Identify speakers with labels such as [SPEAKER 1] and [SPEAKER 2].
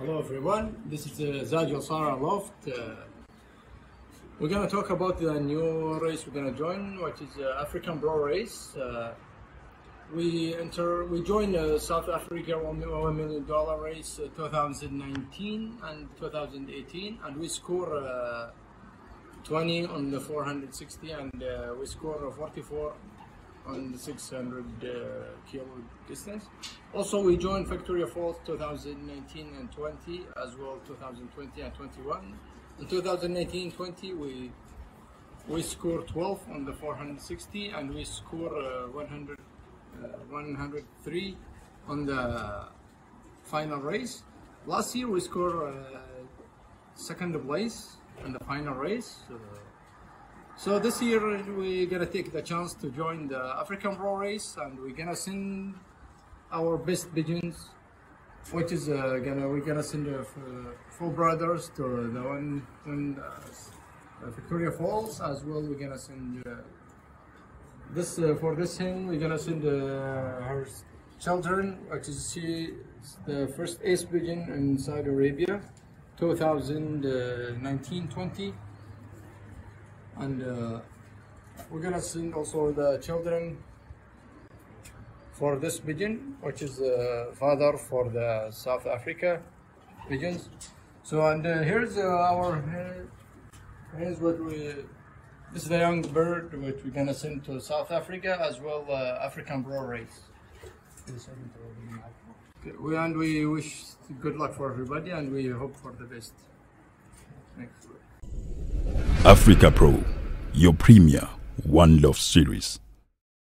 [SPEAKER 1] Hello everyone, this is uh, Zad Loft. Uh, we're going to talk about the new race we're going to join, which is uh, African Pro Race. Uh, we enter, we joined uh, South Africa one million dollar race uh, 2019 and 2018, and we score uh, 20 on the 460, and we score 44 on the 600 uh, kilo distance. Also, we joined Victoria Falls 2019 and 20, as well 2020 and 21. In 2019-20, we we scored 12 on the 460, and we scored uh, 100, uh, 103 on the final race. Last year, we scored uh, second place in the final race. So this year we're gonna take the chance to join the African Pro Race and we're gonna send our best pigeons, which is uh, gonna we're gonna send uh, four brothers to the one in uh, Victoria Falls as well. We're gonna send uh, this uh, for this thing. We're gonna send uh, her children, which is she the first ace pigeon in Saudi Arabia, 2019-20 and uh, we're gonna send also the children for this pigeon which is the father for the South Africa pigeons so and uh, here's uh, our here's what we this is the young bird which we're gonna send to South Africa as well uh, African Pro race okay, we, and we wish good luck for everybody and we hope for the best Thanks.
[SPEAKER 2] AfrikaPro, your premier One Love series.